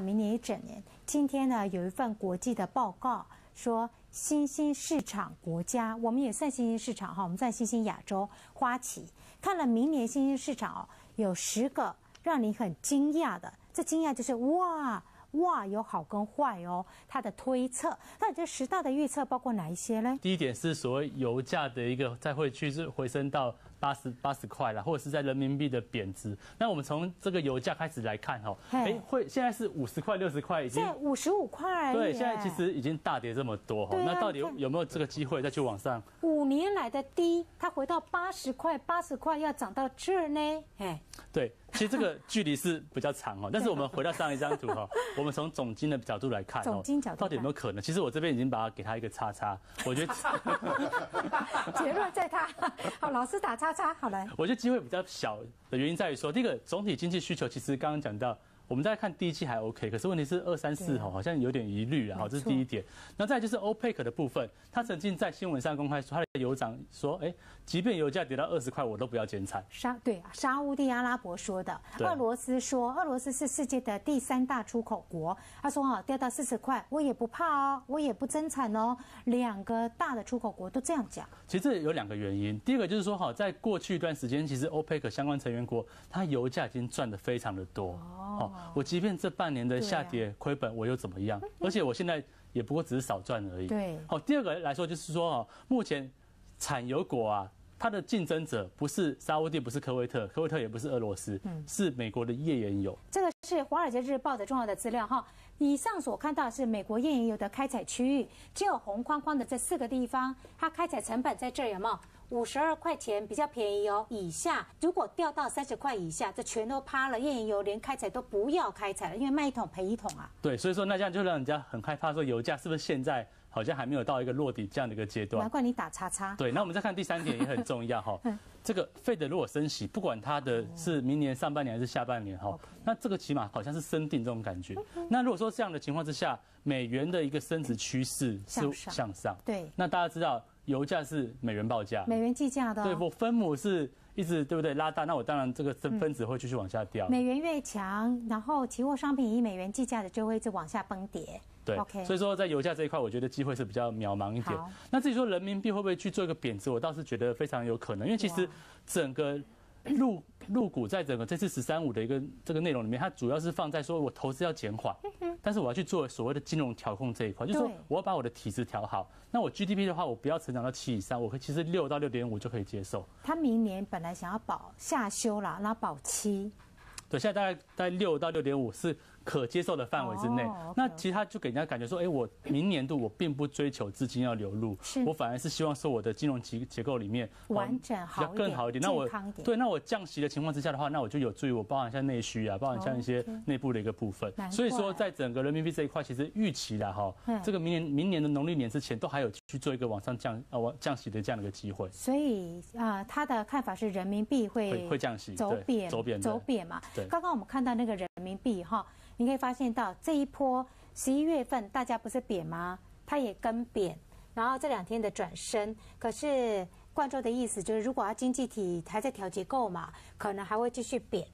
明年一整年。今天呢，有一份国际的报告说，新兴市场国家，我们也算新兴市场哈，我们算新兴亚洲，花旗看了明年新兴市场哦，有十个让你很惊讶的，这惊讶就是哇。哇，有好跟坏哦。它的推测，那这十大的预测包括哪一些呢？第一点是所谓油价的一个再会趋势回升到八十八十块啦，或者是在人民币的贬值。那我们从这个油价开始来看哈，哎，会现在是五十块六十块已经五十五块，对，现在其实已经大跌这么多哈。那到底有有没有这个机会再去往上？五年来的低，它回到八十块，八十块要涨到这儿呢？哎，对。其实这个距离是比较长哦，但是我们回到上一张图哈，我们从总金的角度来看哦，到底有没有可能？其实我这边已经把它给他一个叉叉，我觉得 结论在他。好，老师打叉叉，好来。我觉得机会比较小的原因在于说，第一个总体经济需求，其实刚刚讲到。我们再看第一期还 OK，可是问题是二三四吼好像有点疑虑啊，好，这是第一点。那再就是 OPEC 的部分，他曾经在新闻上公开说，他的油长说，哎，即便油价跌到二十块，我都不要减产。沙对啊，沙地阿拉伯说的。俄罗斯说，俄罗斯是世界的第三大出口国，他说啊，掉到四十块，我也不怕哦，我也不增产哦。两个大的出口国都这样讲。其实这有两个原因，第一个就是说哈，在过去一段时间，其实 OPEC 相关成员国，它油价已经赚的非常的多哦。我即便这半年的下跌亏本，我又怎么样？而且我现在也不过只是少赚而已。对，好，第二个来说就是说哦，目前产油国啊，它的竞争者不是沙地，不是科威特，科威特也不是俄罗斯，嗯是美国的页岩油。这个是《华尔街日报》的重要的资料哈。以上所看到是美国页岩油的开采区域，只有红框框的这四个地方，它开采成本在这儿有没有？五十二块钱比较便宜哦，以下如果掉到三十块以下，这全都趴了，页岩油连开采都不要开采了，因为卖一桶赔一桶啊。对，所以说那这样就让人家很害怕，说油价是不是现在好像还没有到一个落底这样的一个阶段？难怪你打叉叉。对，那我们再看第三点也很重要哈，这个费德如果升息，不管它的是明年上半年还是下半年哈，那这个起码好像是升定这种感觉。那如果说这样的情况之下，美元的一个升值趋势是向上，对，那大家知道。油价是美元报价，美元计价的。对，我分母是一直对不对拉大，那我当然这个分分子会继续往下掉。美元越强，然后期货商品以美元计价的就会一直往下崩跌。对，OK。所以说在油价这一块，我觉得机会是比较渺茫一点。那至于说人民币会不会去做一个贬值，我倒是觉得非常有可能，因为其实整个。入入股在整个这次“十三五”的一个这个内容里面，它主要是放在说我投资要减缓，但是我要去做所谓的金融调控这一块，就是说我要把我的体质调好。那我 GDP 的话，我不要成长到七以上，我可其实六到六点五就可以接受。他明年本来想要保下修啦，然后保七。对，现在大概在六到六点五是可接受的范围之内。那其实他就给人家感觉说，哎，我明年度我并不追求资金要流入，我反而是希望说我的金融结结构里面完整好更好一点。那我对，那我降息的情况之下的话，那我就有助于我包含像内需啊，包含像一些内部的一个部分。所以说，在整个人民币这一块，其实预期的哈，这个明年明年的农历年之前，都还有去做一个往上降啊往降息的这样的一个机会。所以啊，他的看法是人民币会会降息，走贬走贬走贬嘛。刚刚我们看到那个人民币哈，你可以发现到这一波十一月份大家不是贬吗？它也跟贬，然后这两天的转升。可是冠州的意思就是，如果它经济体还在调结构嘛，可能还会继续贬。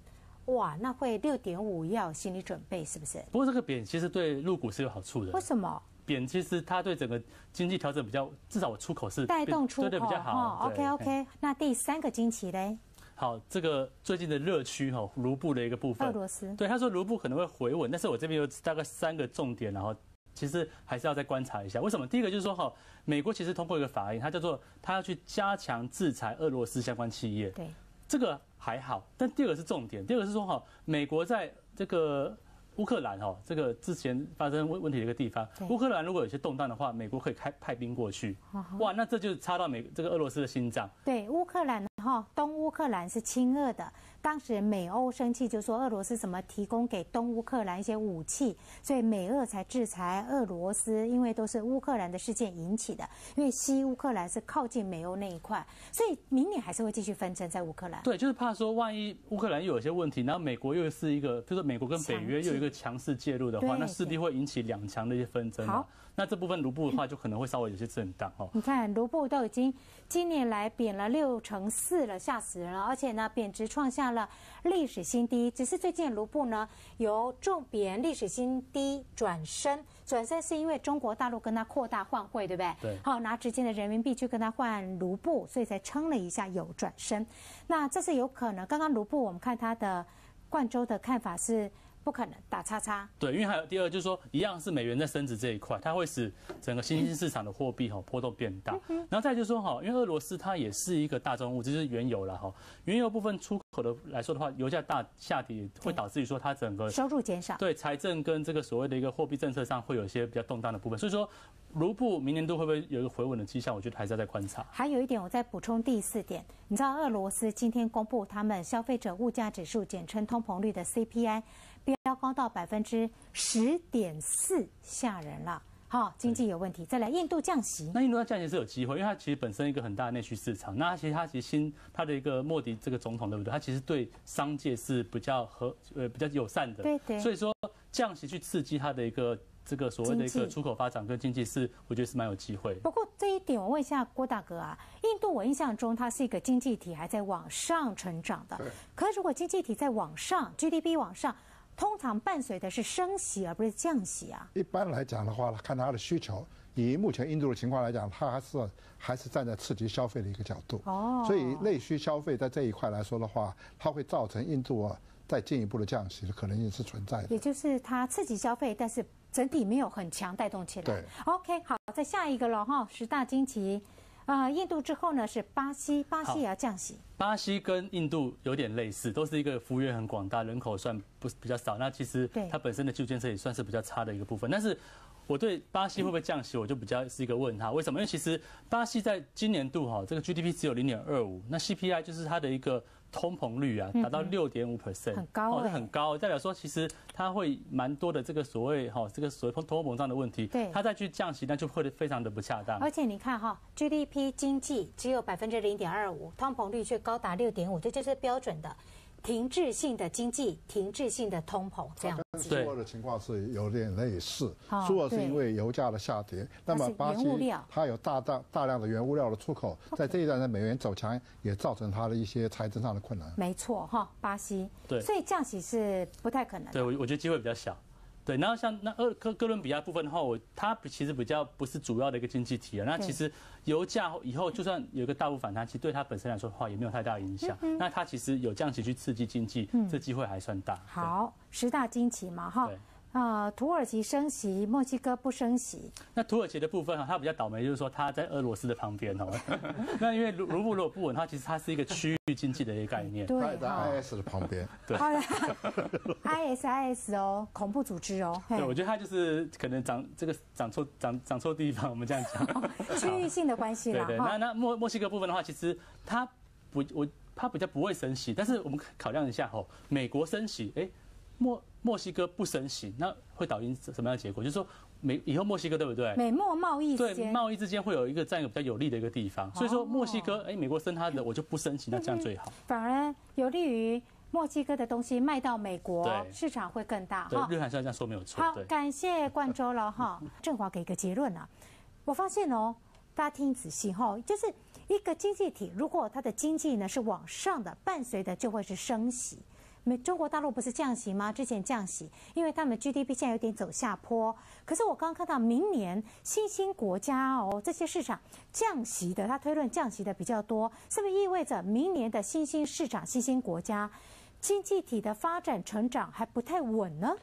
哇，那会六点五要心理准备是不是？不过这个贬其实对入股是有好处的。为什么？贬其实它对整个经济调整比较，至少我出口是带动出口对比较好。OK OK，那第三个惊奇嘞？好，这个最近的热区哈，卢布的一个部分。俄罗斯。对，他说卢布可能会回稳，但是我这边有大概三个重点，然后其实还是要再观察一下。为什么？第一个就是说哈，美国其实通过一个法案，它叫做它要去加强制裁俄罗斯相关企业。对。这个还好，但第二个是重点。第二个是说哈，美国在这个乌克兰哈，这个之前发生问问题的一个地方，乌克兰如果有些动荡的话，美国可以开派兵过去。哇，那这就插到美这个俄罗斯的心脏。对，乌克兰。哈，东乌克兰是亲俄的，当时美欧生气，就说俄罗斯怎么提供给东乌克兰一些武器，所以美俄才制裁俄罗斯，因为都是乌克兰的事件引起的。因为西乌克兰是靠近美欧那一块，所以明年还是会继续纷争在乌克兰。对，就是怕说万一乌克兰又有些问题，然后美国又是一个，就是美国跟北约又有一个强势介入的话，那势必会引起两强的一些纷争。好，那这部分卢布的话就可能会稍微有些震荡哦。你看卢布都已经今年来贬了六成四。四了，吓死人了！而且呢，贬值创下了历史新低。只是最近卢布呢由重贬历史新低转升，转升是因为中国大陆跟它扩大换汇，对不对？对。好，拿直接的人民币去跟它换卢布，所以才撑了一下有转升。那这是有可能。刚刚卢布我们看它的冠州的看法是。不可能打叉叉。对，因为还有第二，就是说一样是美元在升值这一块，它会使整个新兴市场的货币哈波动变大。然后再就是说哈，因为俄罗斯它也是一个大宗物，就是原油了哈。原油部分出口的来说的话，油价大下跌会导致于说它整个收入减少。对，财政跟这个所谓的一个货币政策上会有一些比较动荡的部分。所以说，卢布明年度会不会有一个回稳的迹象？我觉得还是要再观察。还有一点，我再补充第四点，你知道俄罗斯今天公布他们消费者物价指数，简称通膨率的 CPI。飙高到百分之十点四，吓人了。好，经济有问题。再来，印度降息。那印度它降息是有机会，因为它其实本身一个很大的内需市场。那其实它其实新它的一个莫迪这个总统对不对？他其实对商界是比较和呃比较友善的。对对。所以说降息去刺激它的一个这个所谓的一个出口发展跟经济是，我觉得是蛮有机会。不过这一点我问一下郭大哥啊，印度我印象中它是一个经济体还在往上成长的。可是如果经济体在往上，GDP 往上。通常伴随的是升息而不是降息啊。一般来讲的话，看它的需求，以目前印度的情况来讲，它还是还是站在刺激消费的一个角度。哦。所以内需消费在这一块来说的话，它会造成印度啊再进一步的降息的可能性是存在的。也就是它刺激消费，但是整体没有很强带动起来。对。OK，好，再下一个了哈，十大惊奇。啊，印度之后呢是巴西，巴西也要降息。巴西跟印度有点类似，都是一个幅员很广大，人口算不比较少。那其实它本身的基础建设也算是比较差的一个部分。但是我对巴西会不会降息，我就比较是一个问号。为什么？因为其实巴西在今年度哈，这个 GDP 只有零点二五，那 CPI 就是它的一个。通膨率啊，达到六点五 percent，很高，哦，很高，代表说其实它会蛮多的这个所谓哈，这个所谓通通货膨胀的问题，对，它再去降息，那就会非常的不恰当。而且你看哈，GDP 经济只有百分之零点二五，通膨率却高达六点五，这就是标准的。停滞性的经济，停滞性的通膨，这样子。苏俄的情况是有点类似。苏俄是因为油价的下跌，那么巴西它有大大大量的原物料的出口，在这一段的美元走强，也造成它的一些财政上的困难。没错，哈，巴西。对。所以降息是不太可能。对，我我觉得机会比较小。对，然后像那俄哥哥伦比亚部分的话，我它其实比较不是主要的一个经济体啊。那其实油价以后就算有一个大幅反弹，其实对它本身来说的话也没有太大的影响。那它其实有降息去刺激经济，这机会还算大。好，十大惊奇嘛，哈。啊，土耳其升息，墨西哥不升息。那土耳其的部分哈，它比较倒霉，就是说它在俄罗斯的旁边哦。那因为卢卢布如果不稳，它其实它是一个区域经济的一个概念。对，在 IS 的旁边。对。ISIS 哦，恐怖组织哦。对，我觉得它就是可能长这个长错长长错地方，我们这样讲。区域性的关系啦。对对。那那墨墨西哥部分的话，其实它不我它比较不会升息，但是我们考量一下哦，美国升息，哎。墨墨西哥不升息，那会导致什么样的结果？就是说，美以后墨西哥对不对？美墨贸易对贸易之间会有一个占有比较有利的一个地方。所以说，墨西哥哎，美国升它的，我就不升息，那这样最好。反而有利于墨西哥的东西卖到美国，市场会更大。对，日韩是这样说没有错。好，感谢冠州了哈。振华给一个结论啊，我发现哦，大家听仔细哈，就是一个经济体，如果它的经济呢是往上的，伴随的就会是升息。美中国大陆不是降息吗？之前降息，因为他们 GDP 现在有点走下坡。可是我刚刚看到明年新兴国家哦，这些市场降息的，他推论降息的比较多，是不是意味着明年的新兴市场、新兴国家经济体的发展成长还不太稳呢？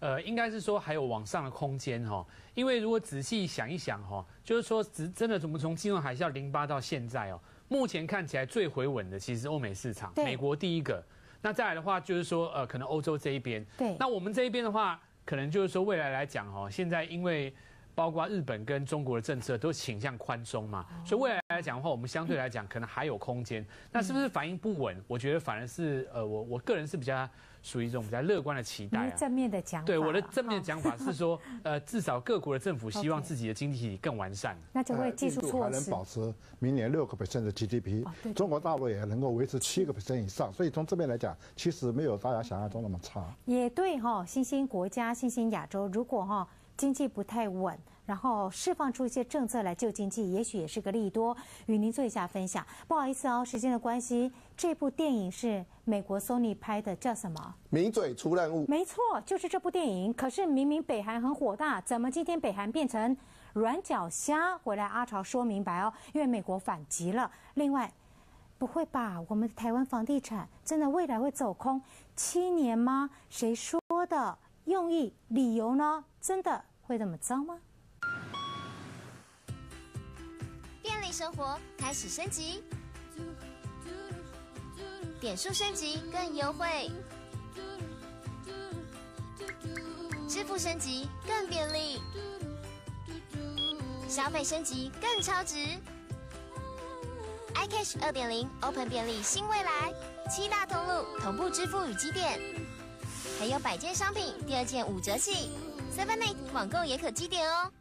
呃，应该是说还有往上的空间哈。因为如果仔细想一想哈，就是说，只真的怎么从金融海啸零八到现在哦，目前看起来最回稳的其实欧美市场，美国第一个。那再来的话，就是说，呃，可能欧洲这一边，对，那我们这一边的话，可能就是说，未来来讲，哦，现在因为包括日本跟中国的政策都倾向宽松嘛，所以未来来讲的话，我们相对来讲可能还有空间。那是不是反应不稳？我觉得反而是，呃，我我个人是比较。属于一种比较乐观的期待啊。正面的讲法。对我的正面讲法是说，呃，至少各国的政府希望自己的经济体更完善。那就会技术措施。还能保持明年六个 percent 的 GDP，中国大陆也能够维持七个 percent 以上。所以从这边来讲，其实没有大家想象中那么差。也对哈，新兴国家、新兴亚洲，如果哈经济不太稳，然后释放出一些政策来救经济，也许也是个利多。与您做一下分享。不好意思哦，时间的关系，这部电影是美国 Sony 拍的，叫什么？名嘴出任务。没错，就是这部电影。可是明明北韩很火大，怎么今天北韩变成软脚虾？回来阿潮说明白哦，因为美国反击了。另外。不会吧？我们台湾房地产真的未来会走空七年吗？谁说的？用意、理由呢？真的会这么糟吗？生活开始升级，点数升级更优惠，支付升级更便利，消费升级更超值。iCash 二点零，Open 便利新未来，七大通路同步支付与积点，还有百件商品第二件五折起，Seven Eight 网购也可积点哦。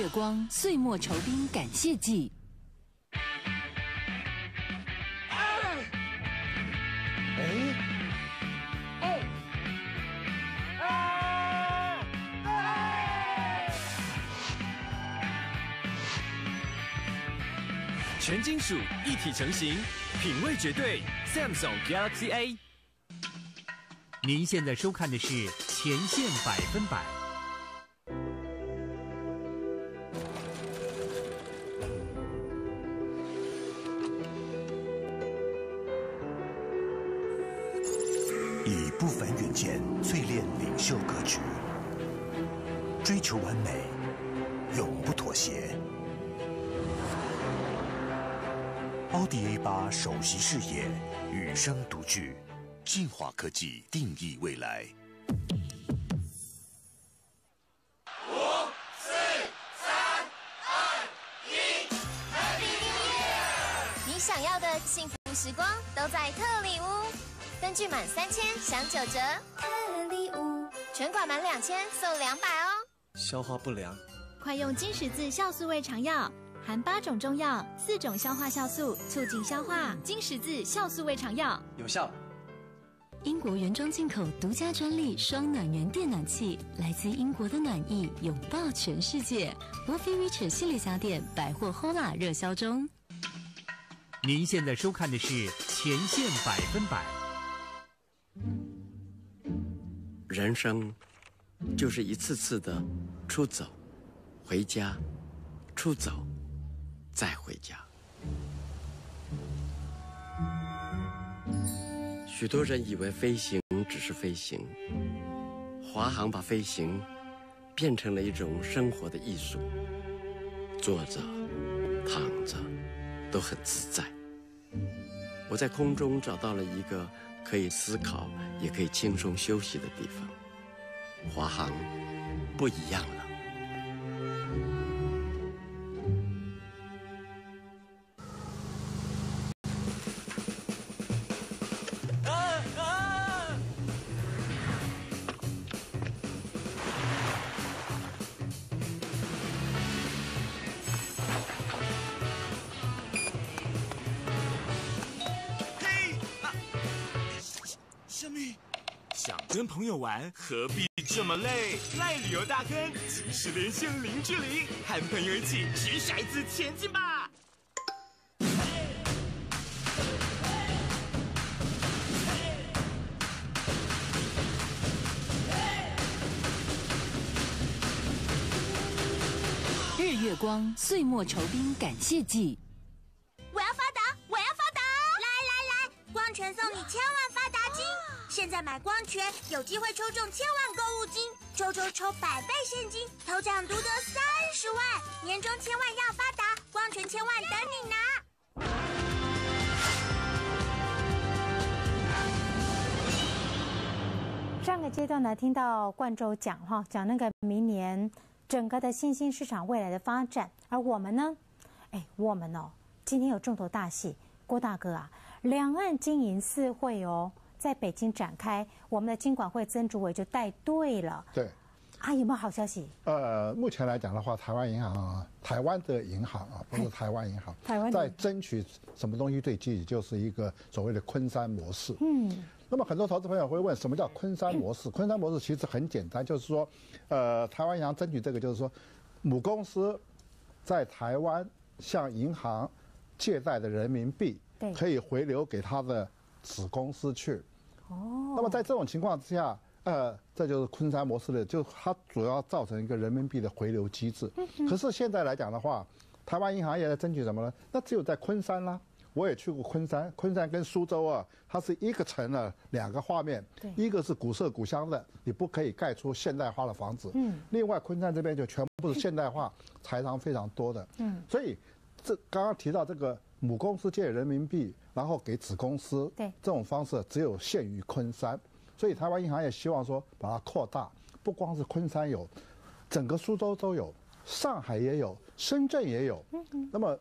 月光岁末酬宾感谢季。全金属一体成型，品味绝对，Samsung Galaxy A。您现在收看的是前线百分百。不凡远见淬炼领袖格局，追求完美，永不妥协。奥迪 A 八首席视野，与生独具，进化科技定义未来。满三千享九折。特礼物，全款满两千送两百哦。消化不良，快用金十字酵素胃肠药。含八种中药，四种消化酵素，促进消化。金十字酵素胃肠药有效。英国原装进口，独家专利双暖源电暖器，来自英国的暖意，拥抱全世界。o f i Richard 系列家电，百货 Hola 热销中。您现在收看的是前线百分百。人生就是一次次的出走，回家，出走。再回家。许多人以为飞行只是飞行，华航把飞行变成了一种生活的艺术，坐着、躺着都很自在。我在空中找到了一个可以思考，也可以轻松休息的地方。华航不一样了。何必这么累？赖旅游大亨及时连线零距离，和朋友一起掷骰子前进吧！日月光岁末酬宾感谢季，现在买光泉有机会抽中千万购物金，抽抽抽百倍现金，头奖独得三十万，年终千万要发达，光泉千万等你拿。上个阶段呢，听到冠州讲哈，讲那个明年整个的新兴市场未来的发展，而我们呢，哎，我们哦，今天有重头大戏，郭大哥啊，两岸经营四会哦。在北京展开，我们的经管会曾主委就带队了。对，啊，有没有好消息？呃，目前来讲的话，台湾银行啊，台湾的银行啊，不是台湾银行，台湾在争取什么东西最积极，就是一个所谓的昆山模式。嗯。那么很多投资朋友会问，什么叫昆山模式？昆山模式其实很简单，就是说，呃，台湾银行争取这个，就是说，母公司在台湾向银行借贷的人民币，可以回流给他的子公司去。哦。那么在这种情况之下，呃，这就是昆山模式的，就它主要造成一个人民币的回流机制。嗯。可是现在来讲的话，台湾银行也在争取什么呢？那只有在昆山啦。我也去过昆山，昆山跟苏州啊，它是一个城的两个画面，一个是古色古香的，你不可以盖出现代化的房子。嗯。另外，昆山这边就全部是现代化、财商非常多的。嗯。所以，这刚刚提到这个母公司借人民币，然后给子公司，对这种方式只有限于昆山，所以台湾银行也希望说把它扩大，不光是昆山有，整个苏州都有，上海也有，深圳也有。嗯嗯。那么。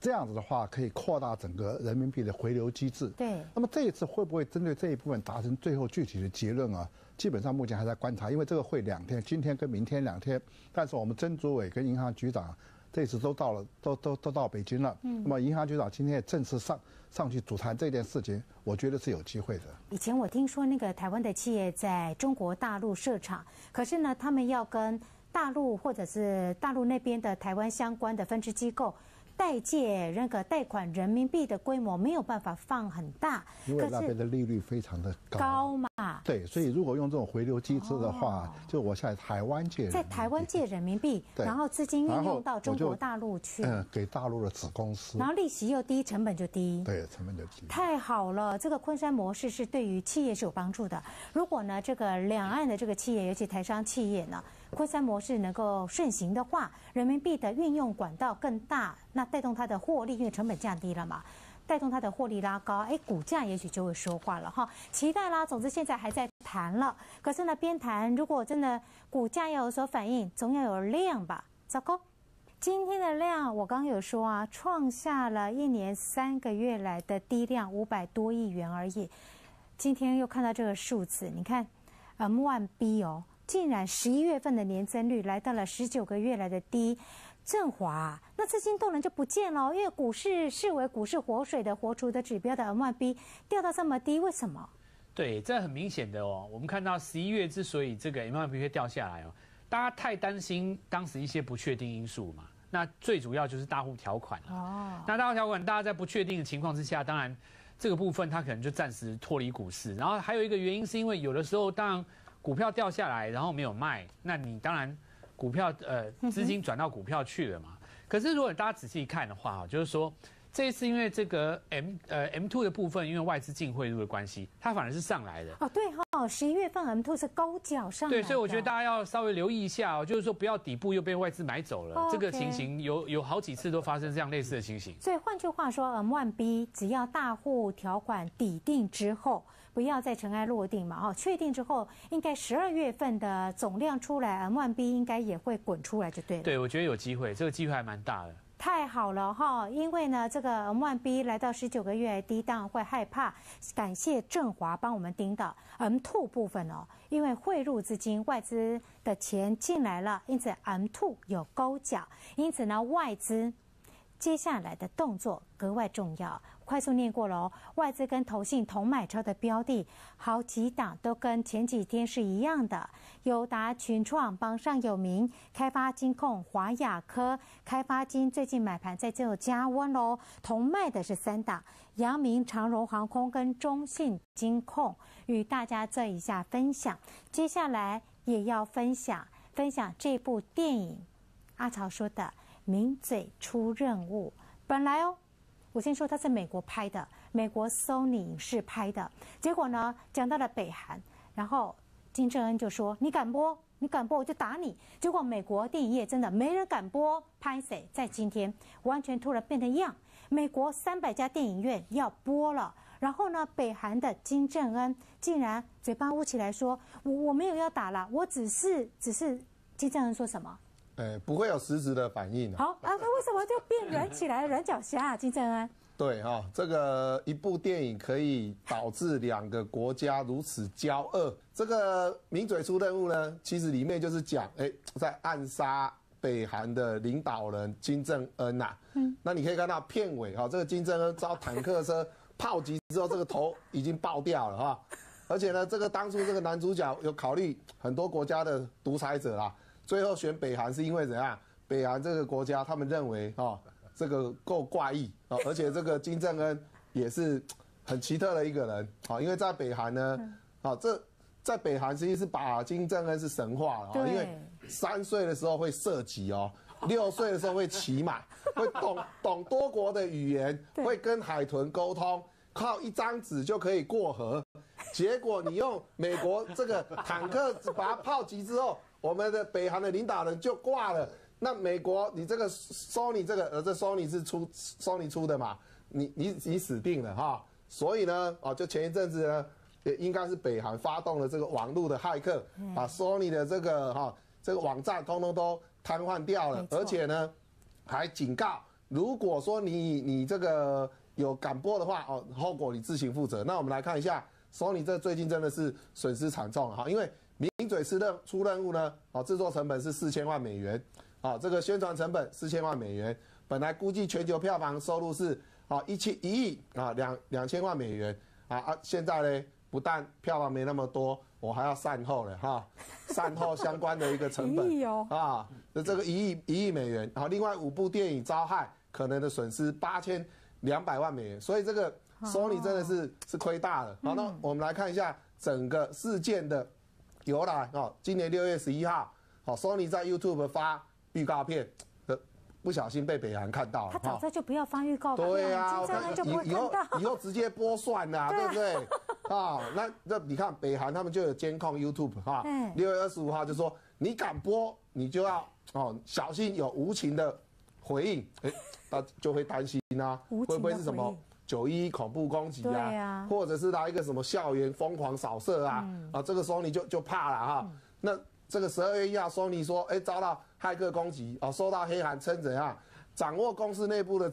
这样子的话，可以扩大整个人民币的回流机制。对。那么这一次会不会针对这一部分达成最后具体的结论啊？基本上目前还在观察，因为这个会两天，今天跟明天两天。但是我们曾主委跟银行局长这次都到了，都都都到北京了。嗯。那么银行局长今天也正式上上去主谈这件事情，我觉得是有机会的。以前我听说那个台湾的企业在中国大陆设厂，可是呢，他们要跟大陆或者是大陆那边的台湾相关的分支机构。贷借那个贷款人民币的规模没有办法放很大，因为那边的利率非常的高。高嘛？对，所以如果用这种回流机制的话，就我在台湾借，在台湾借人民币，然后资金运用到中国大陆去，嗯，给大陆的子公司，然后利息又低，成本就低。对，成本就低。太好了，这个昆山模式是对于企业是有帮助的。如果呢，这个两岸的这个企业，尤其台商企业呢？昆山模式能够顺行的话，人民币的运用管道更大，那带动它的获利，因为成本降低了嘛，带动它的获利拉高，哎，股价也许就会说话了哈。期待啦，总之现在还在谈了，可是呢，边谈如果真的股价要有所反应，总要有量吧？糟糕，今天的量我刚有说啊，创下了一年三个月来的低量，五百多亿元而已。今天又看到这个数字，你看，M one B 哦。竟然十一月份的年增率来到了十九个月来的低，振华，那资金动能就不见了，因为股市视为股市活水的活出的指标的 M Y B 掉到这么低，为什么？对，这很明显的哦。我们看到十一月之所以这个 M Y B 会掉下来哦，大家太担心当时一些不确定因素嘛。那最主要就是大户条款了。哦。那大户条款，大家在不确定的情况之下，当然这个部分它可能就暂时脱离股市。然后还有一个原因是因为有的时候当然。股票掉下来，然后没有卖，那你当然股票呃资金转到股票去了嘛。可是如果大家仔细看的话，哈，就是说这一次因为这个 M 呃 M two 的部分，因为外资净汇入的关系，它反而是上来的。哦，对哈，十一月份 M two 是高脚上。对，所以我觉得大家要稍微留意一下哦，就是说不要底部又被外资买走了，这个情形有有好几次都发生这样类似的情形。所以换句话说，M one B 只要大户条款抵定之后。不要再尘埃落定嘛！哦，确定之后，应该十二月份的总量出来，M one B 应该也会滚出来就对了。对，我觉得有机会，这个机会还蛮大的。太好了哈！因为呢，这个 M one B 来到十九个月低档会害怕。感谢振华帮我们盯到 M two 部分哦，因为汇入资金外资的钱进来了，因此 M two 有勾脚，因此呢，外资接下来的动作格外重要。快速念过了哦，外资跟投信同买超的标的，好几档都跟前几天是一样的。友达、群创、榜上有名，开发金控、华亚科、开发金最近买盘在这加温喽。同卖的是三档，阳明、长荣航空跟中信金控，与大家做一下分享。接下来也要分享分享这部电影，阿曹说的“名嘴出任务”，本来哦。我先说，他是美国拍的，美国 Sony 影视拍的。结果呢，讲到了北韩，然后金正恩就说：“你敢播？你敢播，我就打你。”结果美国电影业真的没人敢播，拍谁？在今天完全突然变成样，美国三百家电影院要播了。然后呢，北韩的金正恩竟然嘴巴捂起来说：“我我没有要打了，我只是只是。”金正恩说什么？呃，不会有实质的反应。好啊，那为什么就变软起来了？软脚虾，金正恩。对哈，这个一部电影可以导致两个国家如此交恶。这个名嘴出任务呢，其实里面就是讲，哎，在暗杀北韩的领导人金正恩呐。嗯，那你可以看到片尾哈，这个金正恩遭坦克车炮击之后，这个头已经爆掉了哈。而且呢，这个当初这个男主角有考虑很多国家的独裁者啦，最后选北韩是因为怎样？北韩这个国家他们认为哦。这个够怪异啊，而且这个金正恩也是很奇特的一个人啊，因为在北韩呢，啊，这在北韩实际是把金正恩是神化了啊，因为三岁的时候会射击哦，六岁的时候会骑马，会懂懂多国的语言，会跟海豚沟通，靠一张纸就可以过河，结果你用美国这个坦克把它炮击之后，我们的北韩的领导人就挂了。那美国，你这个 Sony 这个，呃，这 Sony 是出 Sony 出的嘛？你你你死定了哈！所以呢，哦，就前一阵子呢，也应该是北韩发动了这个网络的骇客，把 Sony 的这个哈这个网站通通都瘫痪掉了，而且呢，还警告，如果说你你这个有敢播的话，哦，后果你自行负责。那我们来看一下，Sony 这最近真的是损失惨重哈，因为名嘴是任出任务呢，哦，制作成本是四千万美元。啊，这个宣传成本四千万美元，本来估计全球票房收入是啊一千一亿啊两两千万美元。啊啊，现在呢不但票房没那么多，我还要善后了哈，善后相关的一个成本。啊，那这个一亿一亿美元。啊，另外五部电影遭害，可能的损失八千两百万美元，所以这个 Sony 真的是是亏大了。好，那我们来看一下整个事件的由来啊，今年六月十一号，好，Sony 在 YouTube 发。预告片，呃，不小心被北韩看到了。他早在就不要发预告片。对啊，以以后以后直接播算了，对不对？啊，那那你看北韩他们就有监控 YouTube 哈。六月二十五号就说你敢播，你就要哦小心有无情的回应，哎，他就会担心啊，会不会是什么九一恐怖攻击啊？或者是他一个什么校园疯狂扫射啊？啊，这个时候你就就怕了哈。那这个十二月一号，索尼说，哎，遭到。骇客攻击啊，受到黑函称怎样掌握公司内部的